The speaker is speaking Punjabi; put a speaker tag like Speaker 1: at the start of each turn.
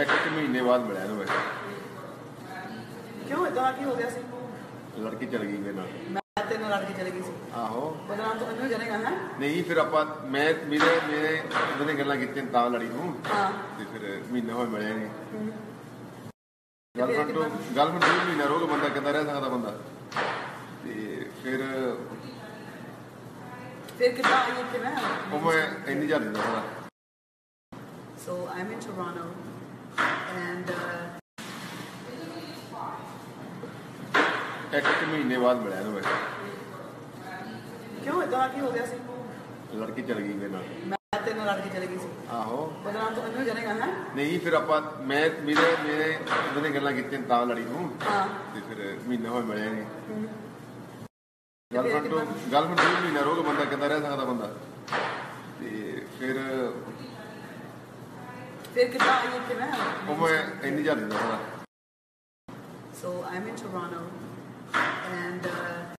Speaker 1: ਇੱਕ ਇੱਕ ਮਹੀਨੇ ਬਾਅਦ ਮਿਲਿਆ ਇਹਨੂੰ ਮੈਂ
Speaker 2: ਕਿਉਂ ਇਦਾਂ ਕੀ ਹੋ ਗਿਆ ਸੀ?
Speaker 1: ਲੜਕੀ ਚਲ ਗਈ ਮੇਰੇ ਨਾਲ।
Speaker 2: ਮੈਂ ਤੇਰੇ ਨਾਲ ਲੜ ਕੇ ਚਲੀ ਗਈ ਸੀ।
Speaker 1: ਆਹੋ।
Speaker 2: ਉਹਦੇ ਨਾਲ ਤਾਂ ਮੈਨੂੰ ਜਾਣੇਗਾ ਹੈ?
Speaker 1: ਨਹੀਂ ਫਿਰ ਆਪਾਂ ਮੈਂ ਮੇਰੇ ਮੇਰੇ ਉਹਨੇ ਗੱਲਾਂ ਕੀਤੀਆਂ ਤਾਂ ਲੜੀ ਨੂੰ।
Speaker 2: ਹਾਂ।
Speaker 1: ਤੇ ਫਿਰ ਮਹੀਨਾ ਹੋਇਆ ਮਿਲਿਆ ਨਹੀਂ
Speaker 2: ਹਮ।
Speaker 1: ਗਰਲਫ੍ਰੈਂਡ ਤੋਂ ਮਹੀਨਾ ਰੋਗ ਬੰਦਾ ਕਿੱਦਾਂ ਰਹਿ ਸਕਦਾ ਬੰਦਾ? ਤੇ ਫਿਰ
Speaker 2: ਫਿਰ ਕਿੱਦਾਂ ਆਈ
Speaker 1: ਉਹ ਮੈਂ ਇੰਨੀ
Speaker 2: and uh,
Speaker 1: ਇੱਕ ਇੱਕ ਮਹੀਨੇ ਬਾਅਦ ਮਿਲਿਆ ਇਹਨੂੰ ਮੈਂ
Speaker 2: ਕਿਉਂ ਇਦਾਂ ਕੀ ਹੋ ਗਿਆ ਸੀ?
Speaker 1: ਲੜਕੀ ਚਲ ਗਈ ਮੇਰੇ ਨਾਲ।
Speaker 2: ਮੈਂ ਤੇਰੇ ਨਾਲ ਲੜ ਕੇ ਚਲੀ ਗਈ ਸੀ।
Speaker 1: ਆਹੋ।
Speaker 2: ਉਹਦੇ ਨਾਲ ਤਾਂ ਮੈਨੂੰ ਜਾਣੇਗਾ ਹੈ?
Speaker 1: ਨਹੀਂ ਫਿਰ ਆਪਾਂ ਮੈਂ ਮੇਰੇ ਮੇਰੇ ਉਹਨੇ ਗੱਲਾਂ ਕੀਤੀਆਂ ਤਾਂ ਲੜੀ ਨੂੰ।
Speaker 2: ਹਾਂ।
Speaker 1: ਤੇ ਫਿਰ ਮਹੀਨਾ ਹੋਇਆ ਮਿਲਿਆ ਨਹੀਂ। ਤੋਂ ਗਰਲਫ੍ਰੈਂਡ ਤੋਂ ਮਹੀਨਾ ਰੋਗ ਬੰਦਾ ਕਿੱਦਾਂ ਰਹਿ ਸਕਦਾ ਬੰਦਾ?
Speaker 2: So I'm in Toronto, and uh,